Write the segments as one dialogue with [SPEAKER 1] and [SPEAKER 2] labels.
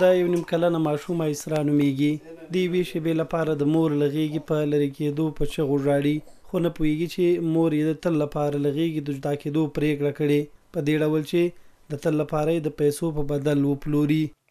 [SPEAKER 1] دا یو نیم کلنه ماشومه اسرا نومېږي. د یوې شېبې لپاره د مور له غېږې په لرې کېدو په چغو ژاړي، خو نه پوهېږي چې مور یې د تل لپاره له غېږې د جدا کېدو پرېکړه کړې، په دې ډول چې د تل لپاره یې د پیسو په بدل وپلوري.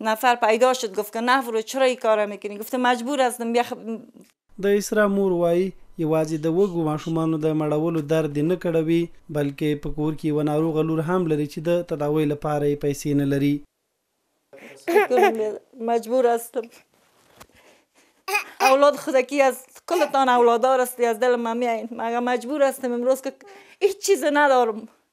[SPEAKER 2] نفر پیدا شد گفت که نفر و چرا ای کار میکنی گفت مجبور هستم بیا خ.
[SPEAKER 1] د اسرا مور وايي، یوازې د وږو ماشومانو د مړولو درد یې نه کړوي، بلکې په کور کې یوه ناروغه لور هم لري چې د تداوۍ لپاره یې پیسې نه لري.
[SPEAKER 2] مجبور هستم اولاد خودکی از کلتان اولادار استی از دل ممی این مګر مجبور هستم امروز که هیچ چیز ندارم.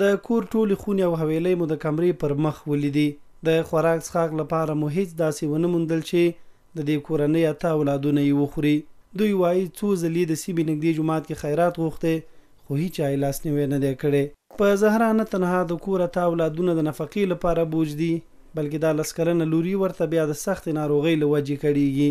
[SPEAKER 1] د کور ټولې خونې او حویلۍ مو د کمرې پر مخ ولیدې. د خوراک څښاک له پاره مو هیڅ داسې ونه موندل چې د دې کورنۍ اته اولادونه یې وخوري. دوی وایي څو ځلې د سیمې نږدې جومات کې خیرات غوښتی خو هیچا یې لاسنیوی نه دی کړی. په زهرا نه تنها د کور اته اولادونه د نفقې له پاره بوج دي بلکې دا لس کلنه لور یې ورته بیا د سختې ناروغۍ له وجې کړیږي.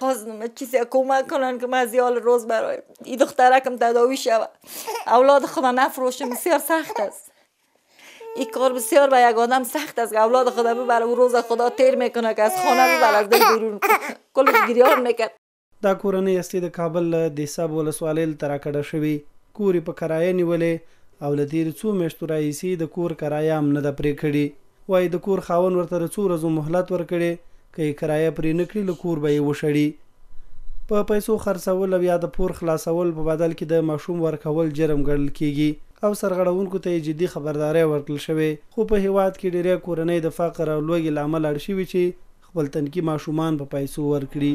[SPEAKER 3] باز
[SPEAKER 2] نمه چیزی کمک کنن که من زیال روز برای این دخترکم تداوی شود اولاد خودم نفروشم بسیار سخت است این کار بسیار به یک آدم سخت است که اولاد خدا ببره و روز خدا تیر میکنه که از خانه ببره از دل بیرون کلش گریان میکرد
[SPEAKER 1] دا کورنۍ اصلي د کابل له دهصاب ولسوالۍ له تراکډه شوې کور یې په کرایه نیولی او له تېرو څو میاشتو راهیسې د کور کرایه هم نه ده پرې کړې. وايي د کور خاوند ورته د څو ورځو مهلت ورکړي، که یې کرایه پرې نه کړي له کور به یې وشړي. په پیسو خرڅول او یا د پور خلاصولو په بدل کې د ماشوم ورکول جرم ګڼل کېږي او سرغړونکو ته یې جدي خبرداری ورکړل شوی، خو په هېواد کې ډېری کورنۍ د فقر او لوږې له امله اړ شوي چې خپل تنکي ماشومان په پیسو ورکړي.